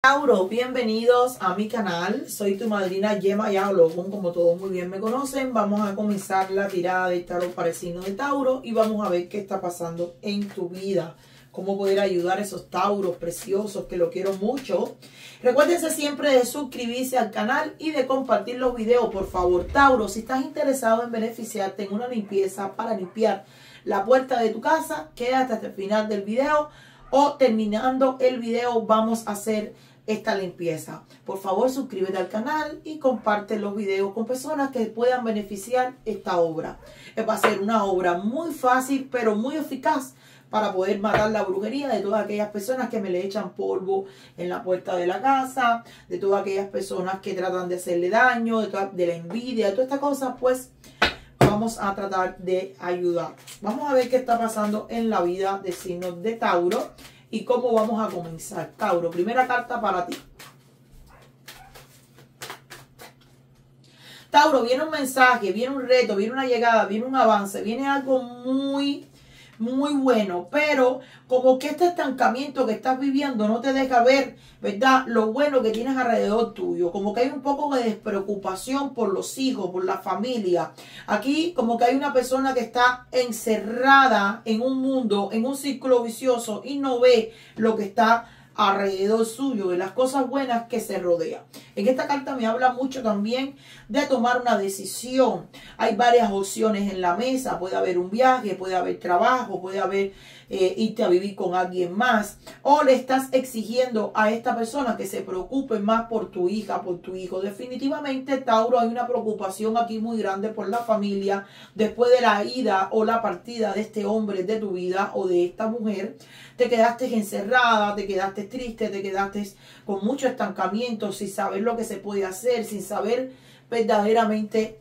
Tauro, bienvenidos a mi canal. Soy tu madrina Yema Yaologún, como todos muy bien me conocen. Vamos a comenzar la tirada de tarot para el signo de Tauro y vamos a ver qué está pasando en tu vida. Cómo poder ayudar a esos Tauros preciosos que lo quiero mucho. Recuérdense siempre de suscribirse al canal y de compartir los videos, por favor. Tauro, si estás interesado en beneficiarte en una limpieza para limpiar la puerta de tu casa, quédate hasta el final del video o terminando el video vamos a hacer esta limpieza. Por favor, suscríbete al canal y comparte los videos con personas que puedan beneficiar esta obra. Va a ser una obra muy fácil, pero muy eficaz para poder matar la brujería de todas aquellas personas que me le echan polvo en la puerta de la casa, de todas aquellas personas que tratan de hacerle daño, de, de la envidia, de todas estas cosas, pues vamos a tratar de ayudar. Vamos a ver qué está pasando en la vida de signos de Tauro y cómo vamos a comenzar. Tauro, primera carta para ti. Tauro, viene un mensaje, viene un reto, viene una llegada, viene un avance, viene algo muy muy bueno, pero como que este estancamiento que estás viviendo no te deja ver, ¿verdad? Lo bueno que tienes alrededor tuyo, como que hay un poco de despreocupación por los hijos, por la familia. Aquí como que hay una persona que está encerrada en un mundo, en un círculo vicioso y no ve lo que está alrededor suyo, de las cosas buenas que se rodea. En esta carta me habla mucho también de tomar una decisión. Hay varias opciones en la mesa. Puede haber un viaje, puede haber trabajo, puede haber eh, irte a vivir con alguien más. O le estás exigiendo a esta persona que se preocupe más por tu hija, por tu hijo. Definitivamente, Tauro, hay una preocupación aquí muy grande por la familia después de la ida o la partida de este hombre de tu vida o de esta mujer. Te quedaste encerrada, te quedaste triste, te quedaste con mucho estancamiento, sin saber lo que se puede hacer, sin saber verdaderamente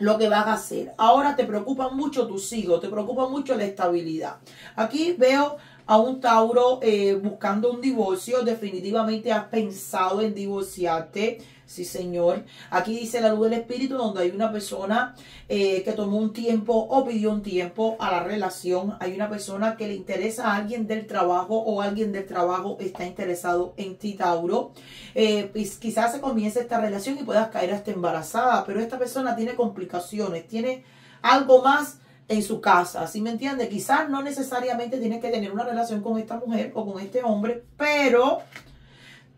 lo que vas a hacer. Ahora te preocupan mucho tus hijos, te preocupa mucho la estabilidad. Aquí veo a un Tauro eh, buscando un divorcio. Definitivamente has pensado en divorciarte Sí, Señor. Aquí dice la luz del Espíritu, donde hay una persona eh, que tomó un tiempo o pidió un tiempo a la relación. Hay una persona que le interesa a alguien del trabajo o alguien del trabajo está interesado en ti, Tauro. Eh, pues, quizás se comience esta relación y puedas caer hasta embarazada, pero esta persona tiene complicaciones, tiene algo más en su casa, ¿sí me entiende? Quizás no necesariamente tiene que tener una relación con esta mujer o con este hombre, pero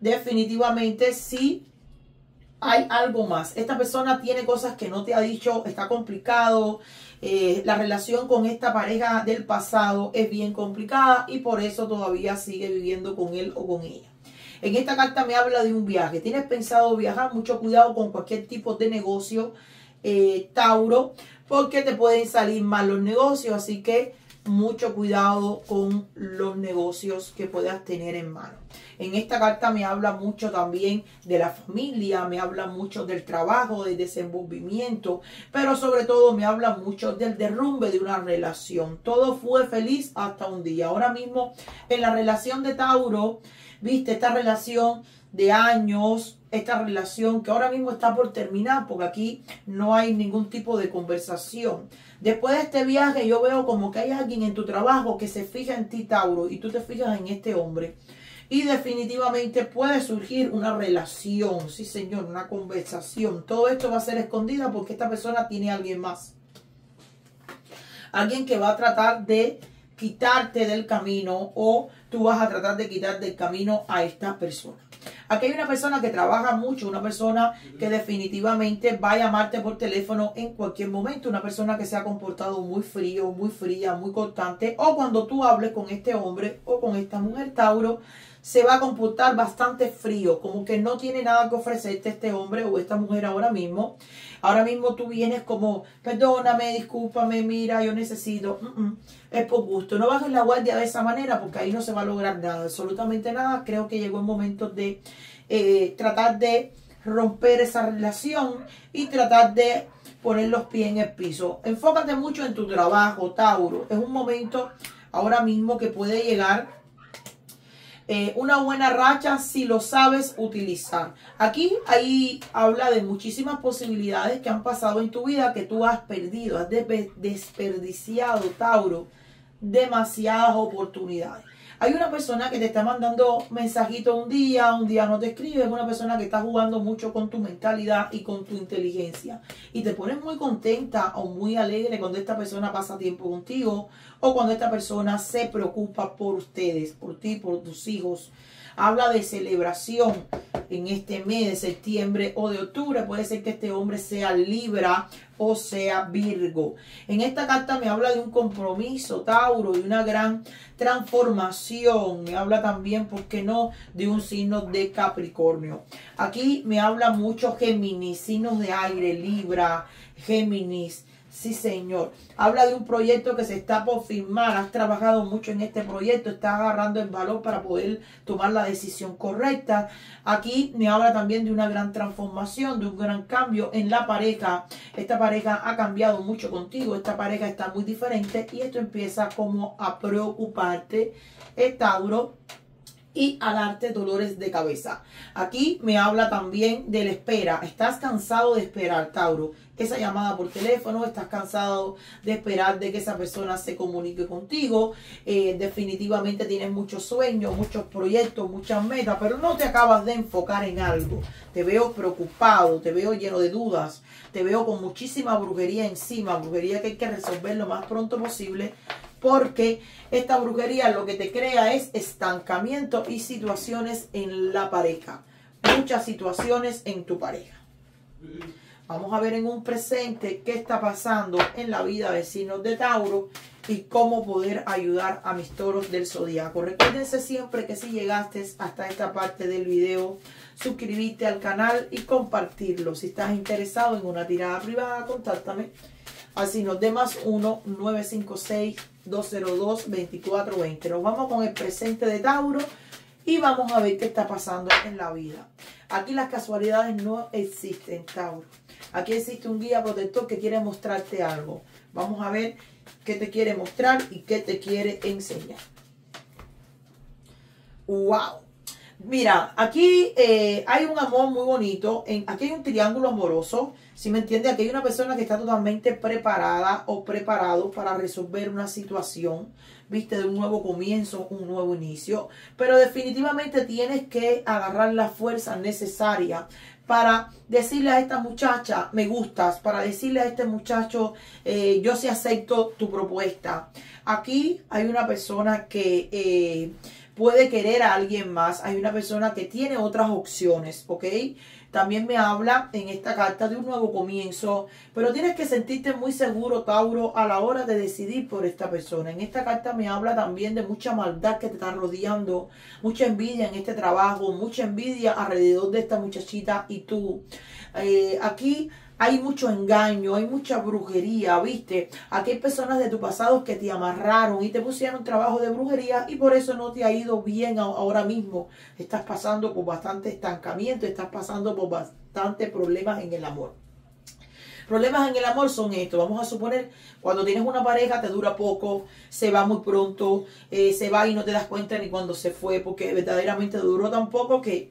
definitivamente sí hay algo más. Esta persona tiene cosas que no te ha dicho, está complicado. Eh, la relación con esta pareja del pasado es bien complicada y por eso todavía sigue viviendo con él o con ella. En esta carta me habla de un viaje. Tienes pensado viajar, mucho cuidado con cualquier tipo de negocio, eh, Tauro, porque te pueden salir mal los negocios. Así que mucho cuidado con los negocios que puedas tener en mano. En esta carta me habla mucho también de la familia, me habla mucho del trabajo, del desenvolvimiento, pero sobre todo me habla mucho del derrumbe de una relación. Todo fue feliz hasta un día. Ahora mismo en la relación de Tauro, viste esta relación de años, esta relación que ahora mismo está por terminar, porque aquí no hay ningún tipo de conversación. Después de este viaje yo veo como que hay alguien en tu trabajo que se fija en ti, Tauro, y tú te fijas en este hombre. Y definitivamente puede surgir una relación, sí señor, una conversación. Todo esto va a ser escondida porque esta persona tiene a alguien más. Alguien que va a tratar de quitarte del camino o tú vas a tratar de quitar del camino a esta persona. Aquí hay una persona que trabaja mucho, una persona que definitivamente va a llamarte por teléfono en cualquier momento, una persona que se ha comportado muy frío, muy fría, muy cortante, o cuando tú hables con este hombre o con esta mujer Tauro, se va a comportar bastante frío, como que no tiene nada que ofrecerte este hombre o esta mujer ahora mismo. Ahora mismo tú vienes como, perdóname, discúlpame, mira, yo necesito. es por gusto. No bajes la guardia de esa manera porque ahí no se va a lograr nada, absolutamente nada. Creo que llegó el momento de eh, tratar de romper esa relación y tratar de poner los pies en el piso. Enfócate mucho en tu trabajo, Tauro. Es un momento ahora mismo que puede llegar eh, una buena racha si lo sabes utilizar. Aquí ahí habla de muchísimas posibilidades que han pasado en tu vida que tú has perdido, has desperdiciado, Tauro, demasiadas oportunidades. Hay una persona que te está mandando mensajitos un día, un día no te escribe, es una persona que está jugando mucho con tu mentalidad y con tu inteligencia. Y te pones muy contenta o muy alegre cuando esta persona pasa tiempo contigo o cuando esta persona se preocupa por ustedes, por ti, por tus hijos habla de celebración en este mes de septiembre o de octubre. Puede ser que este hombre sea Libra o sea Virgo. En esta carta me habla de un compromiso, Tauro, de una gran transformación. Me habla también, ¿por qué no?, de un signo de Capricornio. Aquí me habla mucho Géminis, signos de aire, Libra, Géminis. Sí, señor. Habla de un proyecto que se está por firmar. Has trabajado mucho en este proyecto. Estás agarrando el valor para poder tomar la decisión correcta. Aquí me habla también de una gran transformación, de un gran cambio en la pareja. Esta pareja ha cambiado mucho contigo. Esta pareja está muy diferente y esto empieza como a preocuparte, Tauro y a darte dolores de cabeza. Aquí me habla también de la espera. Estás cansado de esperar, Tauro. Esa llamada por teléfono, estás cansado de esperar de que esa persona se comunique contigo. Eh, definitivamente tienes muchos sueños, muchos proyectos, muchas metas, pero no te acabas de enfocar en algo. Te veo preocupado, te veo lleno de dudas, te veo con muchísima brujería encima, brujería que hay que resolver lo más pronto posible porque esta brujería lo que te crea es estancamiento y situaciones en la pareja. Muchas situaciones en tu pareja. Vamos a ver en un presente qué está pasando en la vida de vecinos de Tauro y cómo poder ayudar a mis toros del zodiaco. Recuérdense siempre que si llegaste hasta esta parte del video, suscribirte al canal y compartirlo. Si estás interesado en una tirada privada, contáctame Así nos dé más 1 956 202 2420. Nos vamos con el presente de Tauro y vamos a ver qué está pasando en la vida. Aquí las casualidades no existen, Tauro. Aquí existe un guía protector que quiere mostrarte algo. Vamos a ver qué te quiere mostrar y qué te quiere enseñar. ¡Wow! Mira, aquí eh, hay un amor muy bonito. Aquí hay un triángulo amoroso. Si me entiende, aquí hay una persona que está totalmente preparada o preparado para resolver una situación, viste, de un nuevo comienzo, un nuevo inicio. Pero definitivamente tienes que agarrar la fuerza necesaria para decirle a esta muchacha, me gustas, para decirle a este muchacho, eh, yo sí acepto tu propuesta. Aquí hay una persona que... Eh, puede querer a alguien más. Hay una persona que tiene otras opciones, ¿ok? También me habla en esta carta de un nuevo comienzo, pero tienes que sentirte muy seguro, Tauro, a la hora de decidir por esta persona. En esta carta me habla también de mucha maldad que te está rodeando, mucha envidia en este trabajo, mucha envidia alrededor de esta muchachita y tú. Eh, aquí hay mucho engaño, hay mucha brujería, ¿viste? Aquí hay personas de tu pasado que te amarraron y te pusieron trabajo de brujería y por eso no te ha ido bien ahora mismo. Estás pasando por bastante estancamiento, estás pasando por bastantes problemas en el amor. Problemas en el amor son estos. Vamos a suponer, cuando tienes una pareja te dura poco, se va muy pronto, eh, se va y no te das cuenta ni cuando se fue, porque verdaderamente duró tan poco que,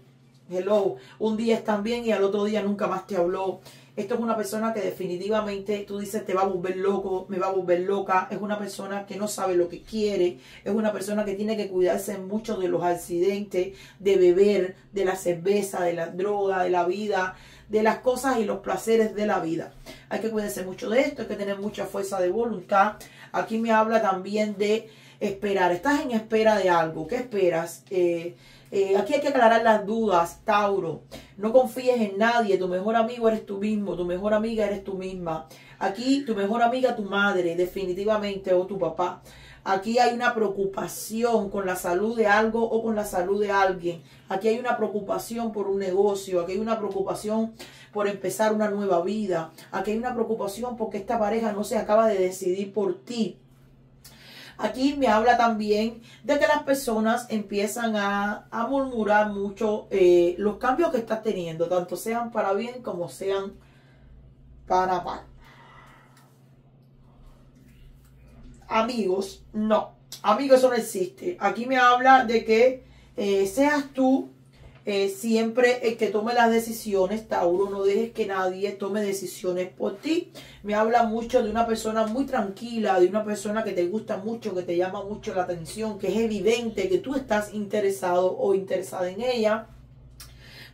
hello, un día están bien y al otro día nunca más te habló. Esto es una persona que definitivamente tú dices te va a volver loco, me va a volver loca. Es una persona que no sabe lo que quiere. Es una persona que tiene que cuidarse mucho de los accidentes, de beber, de la cerveza, de la droga, de la vida, de las cosas y los placeres de la vida. Hay que cuidarse mucho de esto, hay que tener mucha fuerza de voluntad. Aquí me habla también de esperar. Estás en espera de algo. ¿Qué esperas? Eh, eh, aquí hay que aclarar las dudas, Tauro. No confíes en nadie. Tu mejor amigo eres tú mismo. Tu mejor amiga eres tú misma. Aquí tu mejor amiga, tu madre, definitivamente, o tu papá. Aquí hay una preocupación con la salud de algo o con la salud de alguien. Aquí hay una preocupación por un negocio. Aquí hay una preocupación por empezar una nueva vida. Aquí hay una preocupación porque esta pareja no se acaba de decidir por ti. Aquí me habla también de que las personas empiezan a, murmurar mucho eh, los cambios que estás teniendo, tanto sean para bien como sean para mal. Amigos, no. Amigos, eso no existe. Aquí me habla de que eh, seas tú eh, siempre el que tome las decisiones, Tauro, no dejes que nadie tome decisiones por ti. Me habla mucho de una persona muy tranquila, de una persona que te gusta mucho, que te llama mucho la atención, que es evidente que tú estás interesado o interesada en ella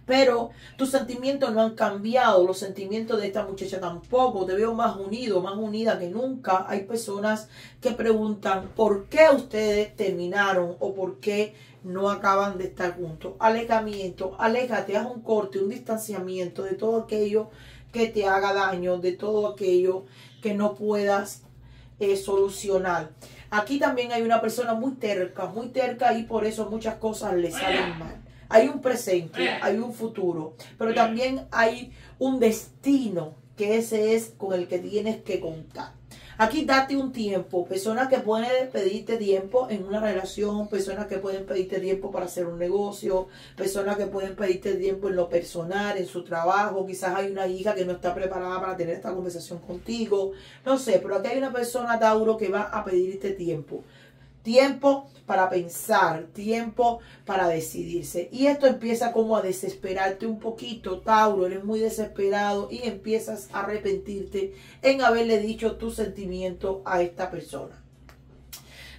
pero tus sentimientos no han cambiado, los sentimientos de esta muchacha tampoco. Te veo más unido, más unida que nunca. Hay personas que preguntan por qué ustedes terminaron o por qué no acaban de estar juntos. Alejamiento, aléjate, haz un corte, un distanciamiento de todo aquello que te haga daño, de todo aquello que no puedas eh, solucionar. Aquí también hay una persona muy terca, muy terca y por eso muchas cosas le salen mal. Hay un presente, hay un futuro, pero también hay un destino que ese es con el que tienes que contar. Aquí date un tiempo, personas que pueden pedirte tiempo en una relación, personas que pueden pedirte tiempo para hacer un negocio, personas que pueden pedirte tiempo en lo personal, en su trabajo, quizás hay una hija que no está preparada para tener esta conversación contigo, no sé, pero aquí hay una persona, Tauro, que va a pedirte tiempo tiempo para pensar, tiempo para decidirse. Y esto empieza como a desesperarte un poquito, Tauro, eres muy desesperado y empiezas a arrepentirte en haberle dicho tu sentimiento a esta persona.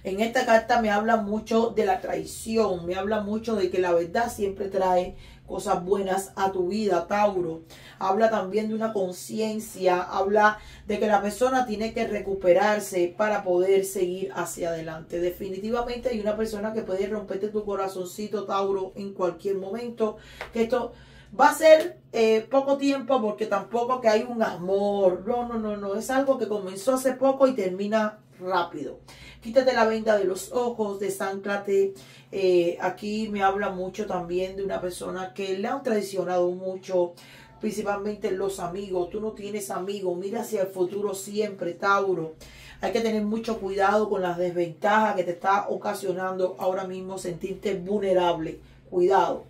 En esta carta me habla mucho de la traición, me habla mucho de que la verdad siempre trae cosas buenas a tu vida, Tauro. Habla también de una conciencia, habla de que la persona tiene que recuperarse para poder seguir hacia adelante. Definitivamente hay una persona que puede romperte tu corazoncito, Tauro, en cualquier momento. Que esto va a ser eh, poco tiempo porque tampoco que hay un amor. No, no, no, no. Es algo que comenzó hace poco y termina rápido. Quítate la venda de los ojos, desánclate. Eh, aquí me habla mucho también de una persona que le han traicionado mucho, principalmente los amigos. Tú no tienes amigos, mira hacia el futuro siempre, Tauro. Hay que tener mucho cuidado con las desventajas que te está ocasionando ahora mismo sentirte vulnerable. Cuidado.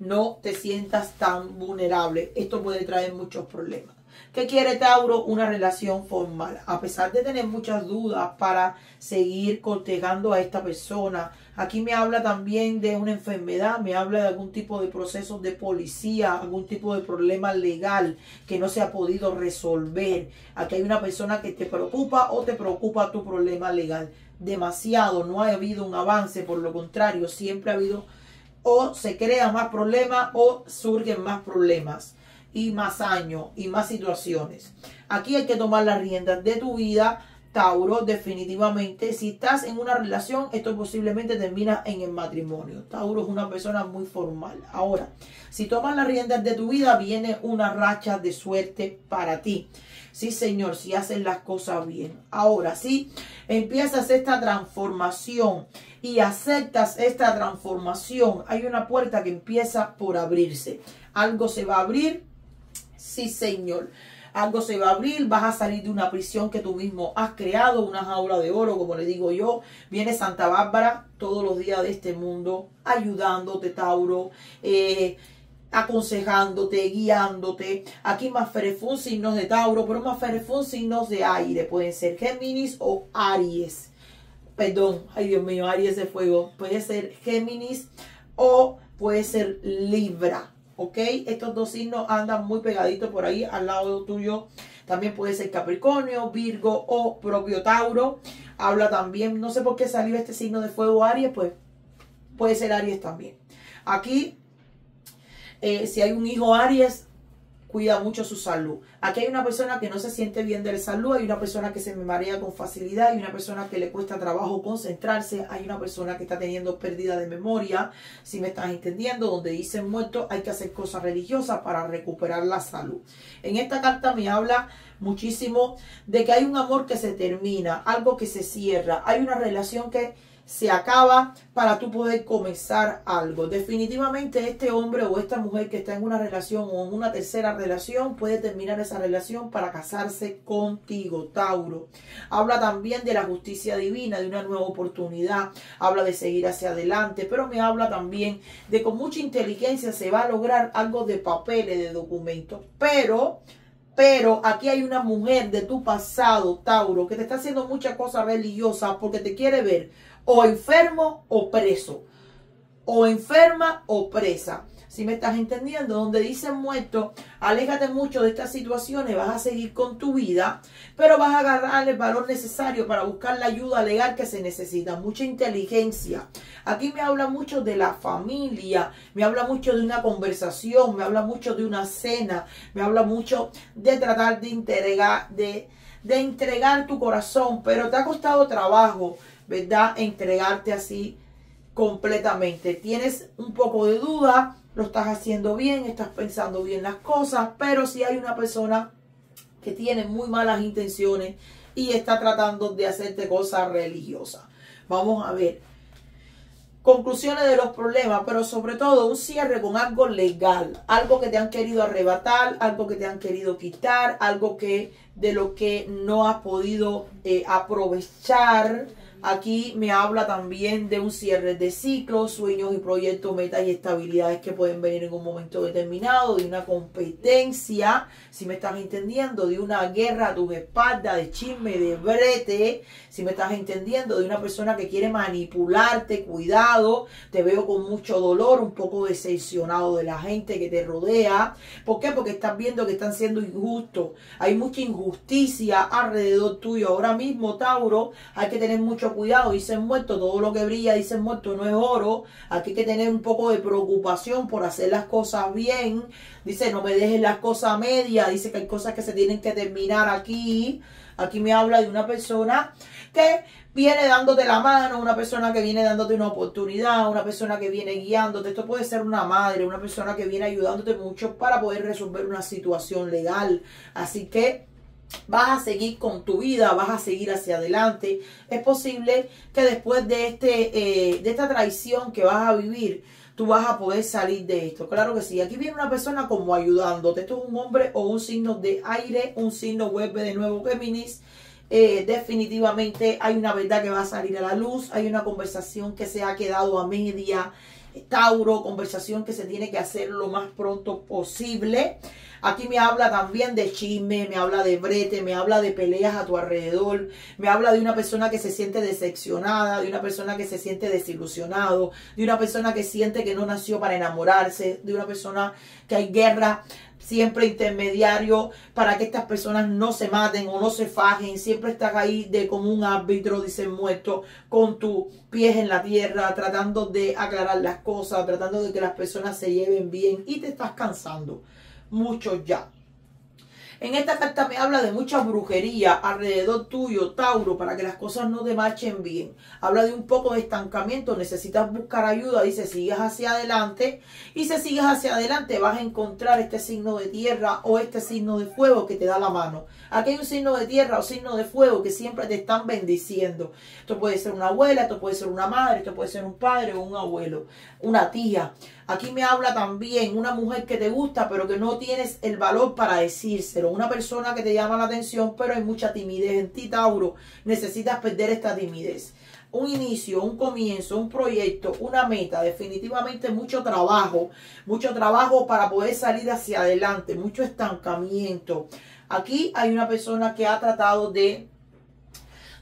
No te sientas tan vulnerable. Esto puede traer muchos problemas. ¿Qué quiere Tauro? Una relación formal. A pesar de tener muchas dudas para seguir cortejando a esta persona, aquí me habla también de una enfermedad, me habla de algún tipo de procesos de policía, algún tipo de problema legal que no se ha podido resolver. Aquí hay una persona que te preocupa o te preocupa tu problema legal. Demasiado, no ha habido un avance, por lo contrario, siempre ha habido o se crean más problemas o surgen más problemas y más años y más situaciones. Aquí hay que tomar las riendas de tu vida, Tauro, definitivamente. Si estás en una relación, esto posiblemente termina en el matrimonio. Tauro es una persona muy formal. Ahora, si tomas las riendas de tu vida, viene una racha de suerte para ti. Sí, Señor, si haces las cosas bien. Ahora, si empiezas esta transformación y aceptas esta transformación, hay una puerta que empieza por abrirse. Algo se va a abrir Sí, Señor. Algo se va a abrir, vas a salir de una prisión que tú mismo has creado, una jaula de oro, como le digo yo. Viene Santa Bárbara todos los días de este mundo, ayudándote, Tauro. Eh, aconsejándote, guiándote. Aquí más ferefún signos de Tauro, pero más ferefún signos de aire. Pueden ser Géminis o Aries. Perdón, ay Dios mío, Aries de fuego. Puede ser Géminis o puede ser Libra. ¿Ok? Estos dos signos andan muy pegaditos por ahí al lado tuyo. También puede ser Capricornio, Virgo o propio Tauro. Habla también, no sé por qué salió este signo de fuego Aries, pues puede ser Aries también. Aquí, eh, si hay un hijo Aries, cuida mucho su salud. Aquí hay una persona que no se siente bien de salud, hay una persona que se marea con facilidad, hay una persona que le cuesta trabajo concentrarse, hay una persona que está teniendo pérdida de memoria, si me estás entendiendo, donde dicen muerto, hay que hacer cosas religiosas para recuperar la salud. En esta carta me habla muchísimo de que hay un amor que se termina, algo que se cierra, hay una relación que se acaba para tú poder comenzar algo. Definitivamente este hombre o esta mujer que está en una relación o en una tercera relación puede terminar esa relación para casarse contigo, Tauro. Habla también de la justicia divina, de una nueva oportunidad, habla de seguir hacia adelante, pero me habla también de con mucha inteligencia se va a lograr algo de papeles, de documentos, pero pero aquí hay una mujer de tu pasado, Tauro, que te está haciendo muchas cosas religiosas porque te quiere ver o enfermo o preso. o enferma o presa. Si me estás entendiendo, donde dice muerto, aléjate mucho de estas situaciones, vas a seguir con tu vida, pero vas a agarrar el valor necesario para buscar la ayuda legal que se necesita, mucha inteligencia. Aquí me habla mucho de la familia, me habla mucho de una conversación, me habla mucho de una cena, me habla mucho de tratar de entregar, de, de entregar tu corazón, pero te ha costado trabajo, ¿verdad? Entregarte así completamente. Tienes un poco de duda, lo estás haciendo bien, estás pensando bien las cosas, pero si hay una persona que tiene muy malas intenciones y está tratando de hacerte cosas religiosas. Vamos a ver. Conclusiones de los problemas, pero sobre todo un cierre con algo legal, algo que te han querido arrebatar, algo que te han querido quitar, algo que de lo que no has podido eh, aprovechar Aquí me habla también de un cierre de ciclos, sueños y proyectos, metas y estabilidades que pueden venir en un momento determinado, de una competencia, si me estás entendiendo, de una guerra a tus espaldas, de chisme, de brete, si me estás entendiendo, de una persona que quiere manipularte, cuidado, te veo con mucho dolor, un poco decepcionado de la gente que te rodea. ¿Por qué? Porque estás viendo que están siendo injustos. Hay mucha injusticia alrededor tuyo. Ahora mismo, Tauro, hay que tener cuidado, dicen muerto, todo lo que brilla, dicen muerto, no es oro. Aquí hay que tener un poco de preocupación por hacer las cosas bien. Dice, no me dejes las cosas a media. Dice que hay cosas que se tienen que terminar aquí. Aquí me habla de una persona que viene dándote la mano, una persona que viene dándote una oportunidad, una persona que viene guiándote. Esto puede ser una madre, una persona que viene ayudándote mucho para poder resolver una situación legal. Así que vas a seguir con tu vida, vas a seguir hacia adelante. Es posible que después de, este, eh, de esta traición que vas a vivir, tú vas a poder salir de esto. Claro que sí. Aquí viene una persona como ayudándote. Esto es un hombre o un signo de aire, un signo vuelve de nuevo Géminis. Eh, definitivamente hay una verdad que va a salir a la luz, hay una conversación que se ha quedado a media, Tauro, conversación que se tiene que hacer lo más pronto posible. Aquí me habla también de chisme, me habla de brete, me habla de peleas a tu alrededor, me habla de una persona que se siente decepcionada, de una persona que se siente desilusionado, de una persona que siente que no nació para enamorarse, de una persona que hay guerra siempre intermediario para que estas personas no se maten o no se fajen, siempre estás ahí de como un árbitro, dicen muerto, con tus pies en la tierra, tratando de aclarar las cosas, tratando de que las personas se lleven bien y te estás cansando mucho ya. En esta carta me habla de mucha brujería alrededor tuyo, Tauro, para que las cosas no te marchen bien. Habla de un poco de estancamiento, necesitas buscar ayuda, dice, sigues hacia adelante. Y si sigues hacia adelante vas a encontrar este signo de tierra o este signo de fuego que te da la mano. Aquí hay un signo de tierra o signo de fuego que siempre te están bendiciendo. Esto puede ser una abuela, esto puede ser una madre, esto puede ser un padre o un abuelo, una tía. Aquí me habla también una mujer que te gusta, pero que no tienes el valor para decírselo. Una persona que te llama la atención, pero hay mucha timidez en ti, Tauro. Necesitas perder esta timidez. Un inicio, un comienzo, un proyecto, una meta, definitivamente mucho trabajo, mucho trabajo para poder salir hacia adelante, mucho estancamiento. Aquí hay una persona que ha tratado de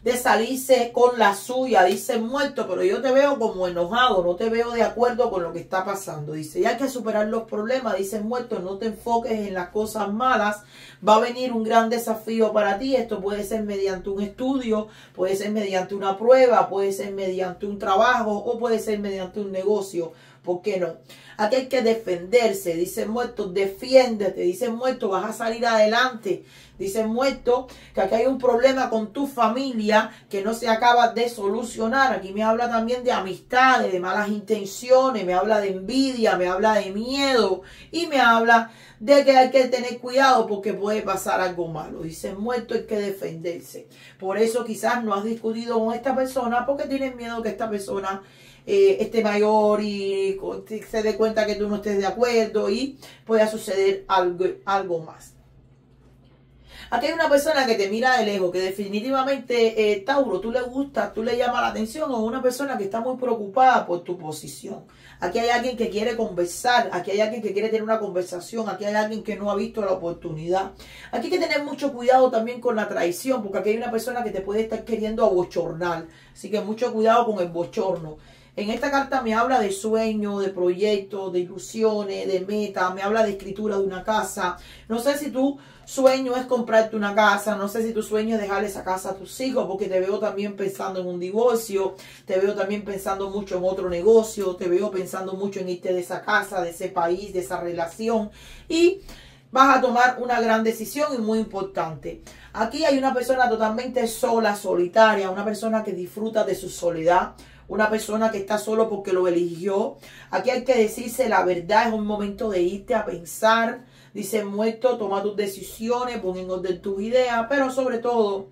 de salirse con la suya, dice muerto, pero yo te veo como enojado, no te veo de acuerdo con lo que está pasando. Dice, ya hay que superar los problemas, dice muerto, no te enfoques en las cosas malas, va a venir un gran desafío para ti, esto puede ser mediante un estudio, puede ser mediante una prueba, puede ser mediante un trabajo o puede ser mediante un negocio. ¿Por qué no? Aquí hay que defenderse. Dice muerto, defiéndete. Dice muerto, vas a salir adelante. Dice muerto que aquí hay un problema con tu familia que no se acaba de solucionar. Aquí me habla también de amistades, de malas intenciones, me habla de envidia, me habla de miedo y me habla de que hay que tener cuidado porque puede pasar algo malo. Dice muerto, hay que defenderse. Por eso quizás no has discutido con esta persona porque tienes miedo que esta persona eh, esté mayor y se dé cuenta que tú no estés de acuerdo y pueda suceder algo, algo más. Aquí hay una persona que te mira de lejos, que definitivamente, eh, Tauro, tú le gusta, tú le llamas la atención, o una persona que está muy preocupada por tu posición. Aquí hay alguien que quiere conversar, aquí hay alguien que quiere tener una conversación, aquí hay alguien que no ha visto la oportunidad. Aquí hay que tener mucho cuidado también con la traición, porque aquí hay una persona que te puede estar queriendo abochornar. Así que mucho cuidado con el bochorno. En esta carta me habla de sueños, de proyectos, de ilusiones, de metas, me habla de escritura de una casa. No sé si tu sueño es comprarte una casa, no sé si tu sueño es dejarle esa casa a tus hijos, porque te veo también pensando en un divorcio, te veo también pensando mucho en otro negocio, te veo pensando mucho en irte de esa casa, de ese país, de esa relación. Y vas a tomar una gran decisión y muy importante. Aquí hay una persona totalmente sola, solitaria, una persona que disfruta de su soledad, una persona que está solo porque lo eligió. Aquí hay que decirse la verdad, es un momento de irte a pensar. Dice muerto, toma tus decisiones, pon en orden tus ideas, pero sobre todo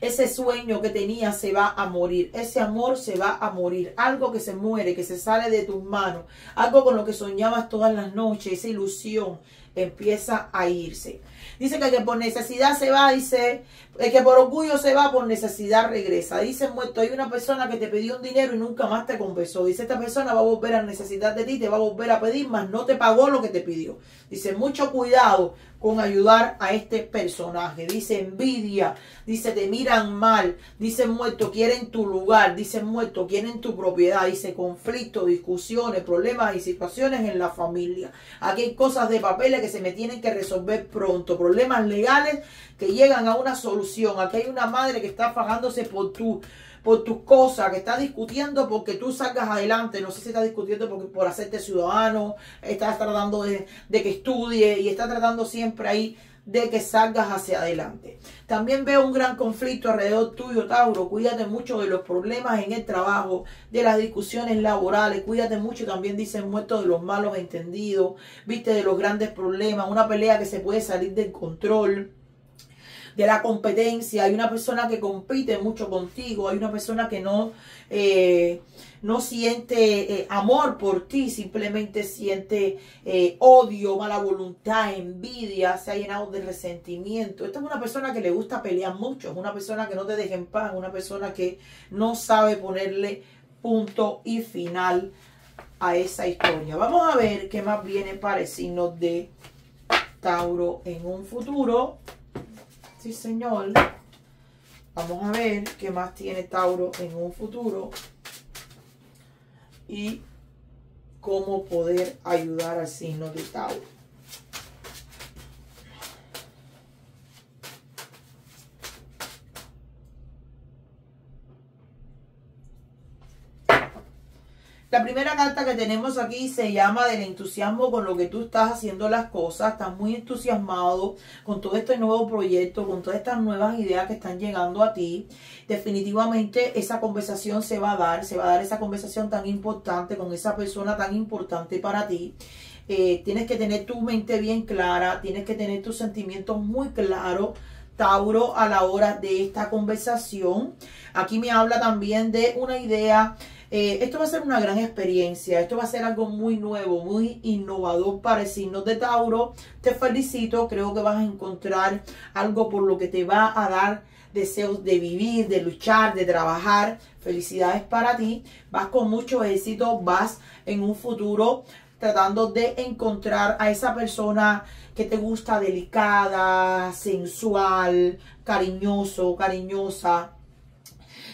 ese sueño que tenías se va a morir, ese amor se va a morir, algo que se muere, que se sale de tus manos, algo con lo que soñabas todas las noches, esa ilusión empieza a irse. Dice que que por necesidad se va, dice, el que por orgullo se va, por necesidad regresa. Dice muerto, hay una persona que te pidió un dinero y nunca más te compensó. Dice, esta persona va a volver a necesidad de ti, te va a volver a pedir, mas no te pagó lo que te pidió. Dice, mucho cuidado con ayudar a este personaje. Dice envidia, dice te miran mal, dice muerto, quieren tu lugar, dice muerto, quieren tu propiedad, dice conflicto, discusiones, problemas y situaciones en la familia. Aquí hay cosas de papeles que se me tienen que resolver pronto, problemas legales que llegan a una solución. Aquí hay una madre que está fajándose por tu por tus cosas, que está discutiendo porque tú salgas adelante, no sé si está discutiendo porque, por hacerte ciudadano, está tratando de, de que estudie y está tratando siempre ahí de que salgas hacia adelante. También veo un gran conflicto alrededor tuyo, Tauro. Cuídate mucho de los problemas en el trabajo, de las discusiones laborales. Cuídate mucho, también dicen muerto de los malos entendidos, viste, de los grandes problemas, una pelea que se puede salir del control de la competencia, hay una persona que compite mucho contigo, hay una persona que no, eh, no siente eh, amor por ti, simplemente siente eh, odio, mala voluntad, envidia, se ha llenado de resentimiento. Esta es una persona que le gusta pelear mucho, es una persona que no te deja en paz, una persona que no sabe ponerle punto y final a esa historia. Vamos a ver qué más viene para el de Tauro en un futuro. Sí, señor. Vamos a ver qué más tiene Tauro en un futuro. Y cómo poder ayudar al signo de Tauro. La primera carta que tenemos aquí se llama del entusiasmo con lo que tú estás haciendo las cosas. Estás muy entusiasmado con todo este nuevo proyecto, con todas estas nuevas ideas que están llegando a ti. Definitivamente esa conversación se va a dar, se va a dar esa conversación tan importante con esa persona tan importante para ti. Eh, tienes que tener tu mente bien clara, tienes que tener tus sentimientos muy claros. Tauro a la hora de esta conversación. Aquí me habla también de una idea eh, esto va a ser una gran experiencia, esto va a ser algo muy nuevo, muy innovador para el signo de Tauro. Te felicito, creo que vas a encontrar algo por lo que te va a dar deseos de vivir, de luchar, de trabajar. Felicidades para ti, vas con mucho éxito, vas en un futuro tratando de encontrar a esa persona que te gusta delicada, sensual, cariñoso, cariñosa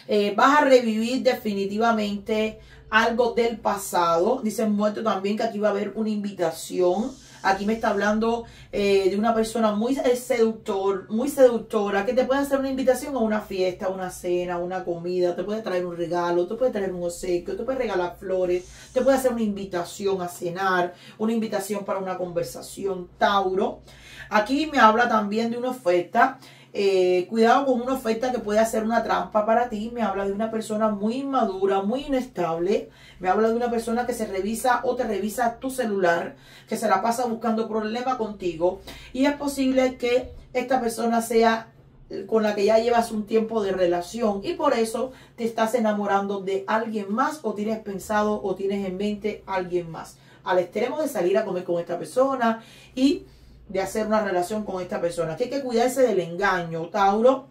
eh, vas a revivir definitivamente algo del pasado. Dicen muerto también que aquí va a haber una invitación. Aquí me está hablando eh, de una persona muy seductor, muy seductora, que te puede hacer una invitación a una fiesta, una cena, una comida, te puede traer un regalo, te puede traer un obsequio, te puede regalar flores, te puede hacer una invitación a cenar, una invitación para una conversación, Tauro. Aquí me habla también de una oferta eh, cuidado con una oferta que puede hacer una trampa para ti. Me habla de una persona muy inmadura, muy inestable. Me habla de una persona que se revisa o te revisa tu celular, que se la pasa buscando problemas contigo. Y es posible que esta persona sea con la que ya llevas un tiempo de relación y por eso te estás enamorando de alguien más o tienes pensado o tienes en mente alguien más. Al extremo de salir a comer con esta persona y de hacer una relación con esta persona. Que hay que cuidarse del engaño, Tauro.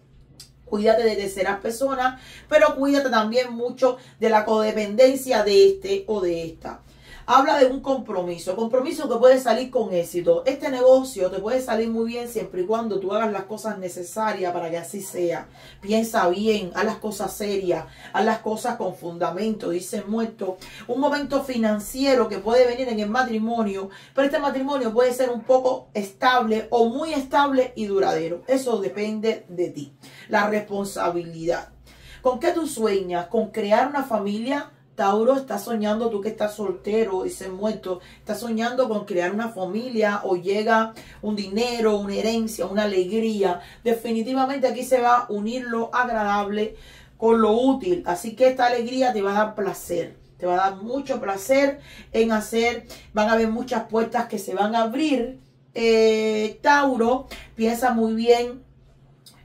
Cuídate de terceras personas, pero cuídate también mucho de la codependencia de este o de esta. Habla de un compromiso, compromiso que puede salir con éxito. Este negocio te puede salir muy bien siempre y cuando tú hagas las cosas necesarias para que así sea. Piensa bien, haz las cosas serias, haz las cosas con fundamento, dice muerto. Un momento financiero que puede venir en el matrimonio, pero este matrimonio puede ser un poco estable o muy estable y duradero. Eso depende de ti. La responsabilidad. ¿Con qué tú sueñas? ¿Con crear una familia? Tauro, está soñando, tú que estás soltero, dice muerto, estás soñando con crear una familia o llega un dinero, una herencia, una alegría. Definitivamente aquí se va a unir lo agradable con lo útil. Así que esta alegría te va a dar placer. Te va a dar mucho placer en hacer. Van a haber muchas puertas que se van a abrir. Eh, Tauro, piensa muy bien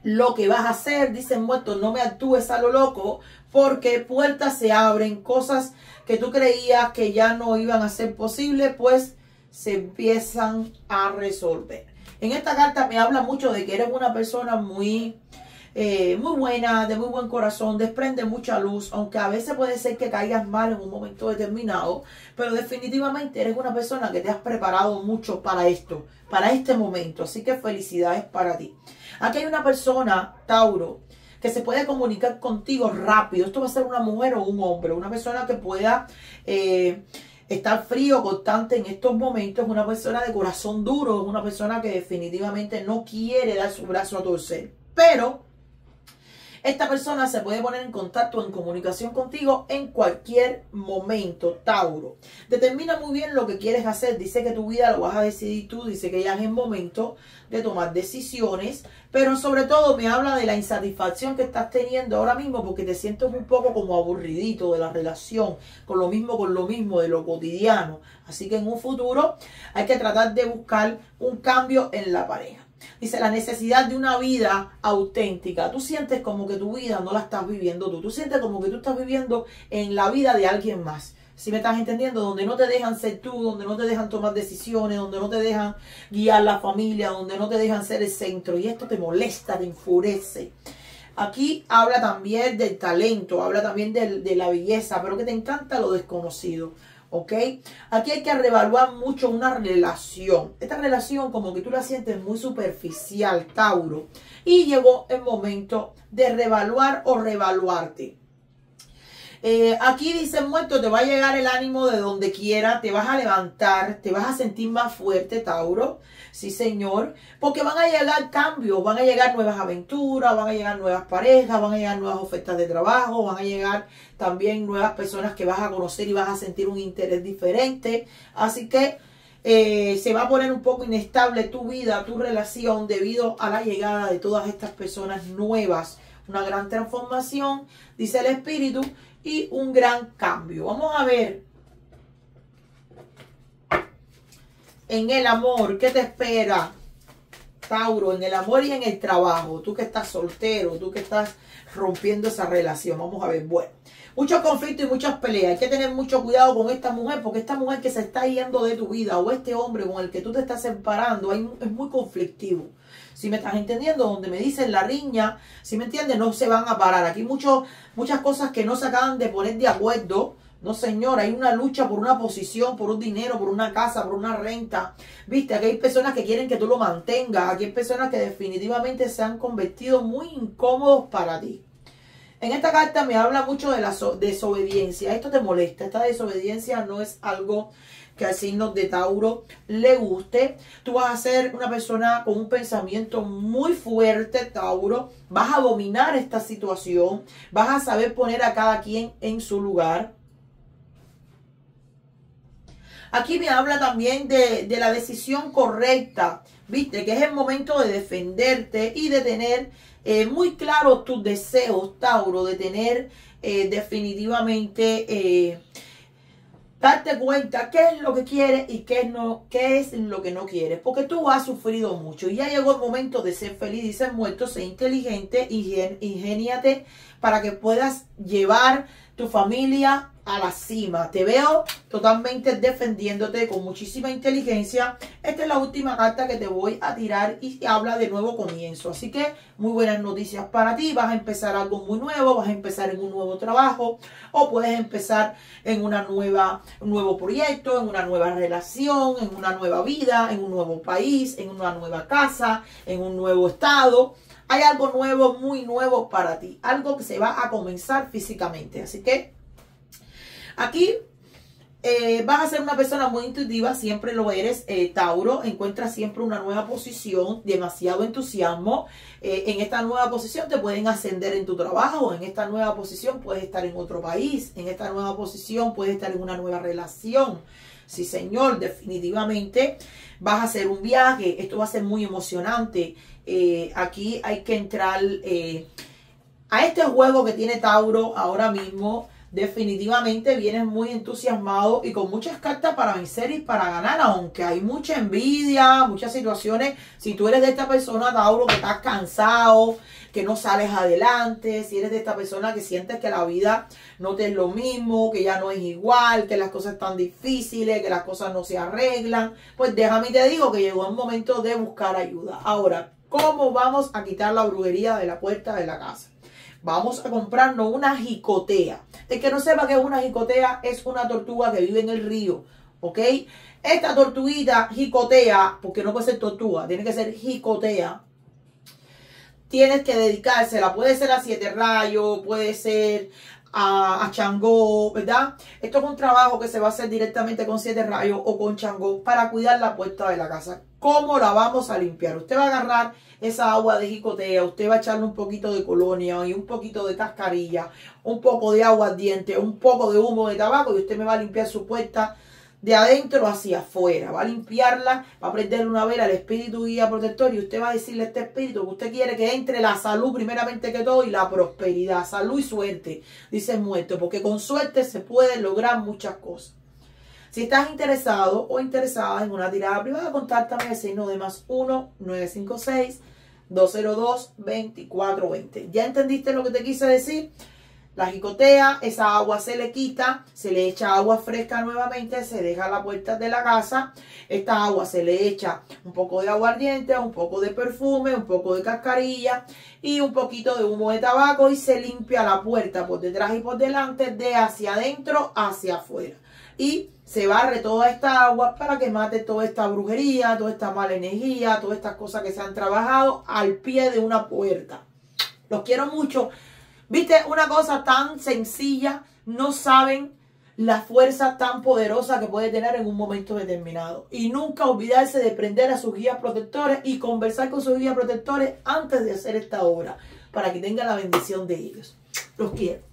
lo que vas a hacer. Dicen muertos, no me actúes a lo loco, porque puertas se abren, cosas que tú creías que ya no iban a ser posibles, pues se empiezan a resolver. En esta carta me habla mucho de que eres una persona muy, eh, muy buena, de muy buen corazón, desprende mucha luz, aunque a veces puede ser que caigas mal en un momento determinado, pero definitivamente eres una persona que te has preparado mucho para esto, para este momento, así que felicidades para ti. Aquí hay una persona, Tauro, que se puede comunicar contigo rápido. Esto va a ser una mujer o un hombre, una persona que pueda eh, estar frío, constante en estos momentos, una persona de corazón duro, una persona que definitivamente no quiere dar su brazo a torcer. Pero esta persona se puede poner en contacto, en comunicación contigo en cualquier momento, Tauro. Determina muy bien lo que quieres hacer. Dice que tu vida lo vas a decidir tú. Dice que ya es el momento de tomar decisiones. Pero sobre todo me habla de la insatisfacción que estás teniendo ahora mismo porque te sientes un poco como aburridito de la relación, con lo mismo, con lo mismo, de lo cotidiano. Así que en un futuro hay que tratar de buscar un cambio en la pareja. Dice, la necesidad de una vida auténtica. Tú sientes como que tu vida no la estás viviendo tú. Tú sientes como que tú estás viviendo en la vida de alguien más. Si me estás entendiendo, donde no te dejan ser tú, donde no te dejan tomar decisiones, donde no te dejan guiar la familia, donde no te dejan ser el centro. Y esto te molesta, te enfurece. Aquí habla también del talento, habla también de la belleza, pero que te encanta lo desconocido. ¿Ok? Aquí hay que reevaluar mucho una relación. Esta relación como que tú la sientes muy superficial, Tauro. Y llegó el momento de reevaluar o reevaluarte. Eh, aquí dice muerto, te va a llegar el ánimo de donde quiera, te vas a levantar, te vas a sentir más fuerte, Tauro. Sí, señor. Porque van a llegar cambios, van a llegar nuevas aventuras, van a llegar nuevas parejas, van a llegar nuevas ofertas de trabajo, van a llegar también nuevas personas que vas a conocer y vas a sentir un interés diferente. Así que eh, se va a poner un poco inestable tu vida, tu relación debido a la llegada de todas estas personas nuevas. Una gran transformación, dice el espíritu, y un gran cambio. Vamos a ver en el amor, ¿qué te espera? Tauro, en el amor y en el trabajo, tú que estás soltero, tú que estás rompiendo esa relación. Vamos a ver, bueno, muchos conflictos y muchas peleas. Hay que tener mucho cuidado con esta mujer, porque esta mujer que se está yendo de tu vida o este hombre con el que tú te estás separando es muy conflictivo. Si me estás entendiendo, donde me dicen la riña, si me entiendes, no se van a parar. Aquí mucho, muchas cosas que no se acaban de poner de acuerdo. No, señor, hay una lucha por una posición, por un dinero, por una casa, por una renta. Viste, aquí hay personas que quieren que tú lo mantengas. Aquí hay personas que definitivamente se han convertido muy incómodos para ti. En esta carta me habla mucho de la desobediencia. Esto te molesta. Esta desobediencia no es algo que al signo de Tauro le guste. Tú vas a ser una persona con un pensamiento muy fuerte, Tauro. Vas a dominar esta situación. Vas a saber poner a cada quien en su lugar. Aquí me habla también de, la decisión correcta, ¿viste? Que es el momento de defenderte y de tener eh, muy claros tus deseos, Tauro, de tener eh, definitivamente... Eh, darte cuenta qué es lo que quieres y qué, no, qué es lo que no quieres. Porque tú has sufrido mucho y ya llegó el momento de ser feliz y ser muerto, ser inteligente, ingen, ingéniate para que puedas llevar tu familia a la cima. Te veo totalmente defendiéndote con muchísima inteligencia. Esta es la última carta que te voy a tirar y habla de nuevo comienzo. Así que muy buenas noticias para ti. Vas a empezar algo muy nuevo, vas a empezar en un nuevo trabajo o puedes empezar en una nueva, un nuevo proyecto, en una nueva relación, en una nueva vida, en un nuevo país, en una nueva casa, en un nuevo estado. Hay algo nuevo, muy nuevo para ti. Algo que se va a comenzar físicamente. Así que aquí eh, vas a ser una persona muy intuitiva, siempre lo eres, eh, Tauro, encuentras siempre una nueva posición, demasiado entusiasmo. Eh, en esta nueva posición te pueden ascender en tu trabajo, en esta nueva posición puedes estar en otro país, en esta nueva posición puedes estar en una nueva relación. Sí, señor, definitivamente vas a hacer un viaje, esto va a ser muy emocionante. Eh, aquí hay que entrar eh, a este juego que tiene Tauro ahora mismo. Definitivamente vienes muy entusiasmado y con muchas cartas para vencer y para ganar, aunque hay mucha envidia, muchas situaciones. Si tú eres de esta persona, Tauro, que estás cansado, que no sales adelante, si eres de esta persona que sientes que la vida no te es lo mismo, que ya no es igual, que las cosas están difíciles, que las cosas no se arreglan, pues déjame te digo que llegó el momento de buscar ayuda. Ahora, ¿Cómo vamos a quitar la brujería de la puerta de la casa? Vamos a comprarnos una jicotea. El que no sepa que es una jicotea es una tortuga que vive en el río. ¿Ok? Esta tortuguita jicotea, porque no puede ser tortuga, tiene que ser jicotea. Tienes que dedicársela. Puede ser a siete rayos, puede ser a, a, Changó, ¿verdad? Esto es un trabajo que se va a hacer directamente con siete rayos o con Changó para cuidar la puerta de la casa. ¿Cómo la vamos a limpiar? Usted va a agarrar esa agua de jicotea, usted va a echarle un poquito de colonia y un poquito de cascarilla, un poco de agua ardiente, un poco de humo de tabaco y usted me va a limpiar su puerta de adentro hacia afuera. Va a limpiarla, va a prenderle una vela al espíritu guía protector y usted va a decirle a este espíritu que usted quiere que entre la salud primeramente que todo y la prosperidad, salud y suerte, dice muerto, porque con suerte se pueden lograr muchas cosas. Si estás interesado o interesada en una tirada privada, contáctame al signo de más 1 956 202 2420. ¿Ya entendiste lo que te quise decir? La jicotea, esa agua se le quita, se le echa agua fresca nuevamente, se deja la puerta de la casa. Esta agua se le echa un poco de aguardiente, un poco de perfume, un poco de cascarilla y un poquito de humo de tabaco y se limpia la puerta por detrás y por delante, de hacia adentro hacia afuera y se barre toda esta agua para que mate toda esta brujería, toda esta mala energía, todas estas cosas que se han trabajado al pie de una puerta. Los quiero mucho. Viste, una cosa tan sencilla, no saben la fuerza tan poderosa que puede tener en un momento determinado. Y nunca olvidarse de prender a sus guías protectores y conversar con sus guías protectores antes de hacer esta obra, para que tengan la bendición de ellos. Los quiero.